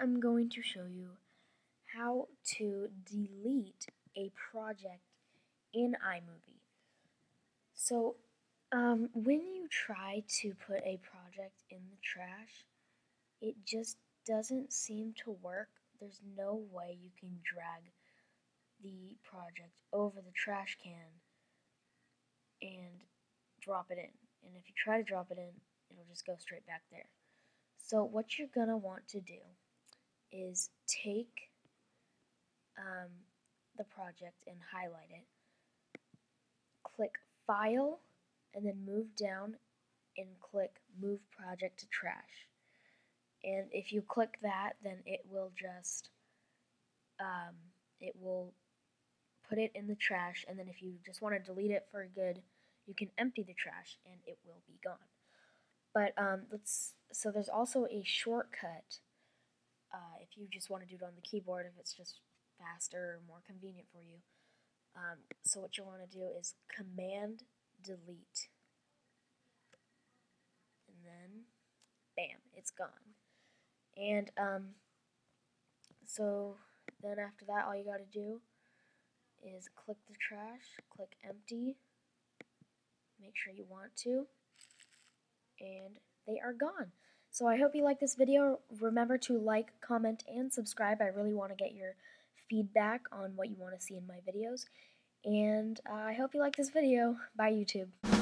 I'm going to show you how to delete a project in iMovie. So, um, when you try to put a project in the trash, it just doesn't seem to work. There's no way you can drag the project over the trash can and drop it in. And if you try to drop it in, it'll just go straight back there. So what you're going to want to do is take um, the project and highlight it. Click File and then move down and click Move Project to Trash. And if you click that, then it will just, um, it will put it in the trash. And then if you just want to delete it for good, you can empty the trash and it will be gone. But um, let's, so there's also a shortcut uh, if you just want to do it on the keyboard, if it's just faster or more convenient for you. Um, so what you want to do is Command Delete. And then, bam, it's gone. And um, so then after that, all you got to do is click the trash, click empty, make sure you want to, and they are gone. So I hope you like this video. Remember to like, comment, and subscribe. I really want to get your feedback on what you want to see in my videos. And uh, I hope you like this video. Bye, YouTube.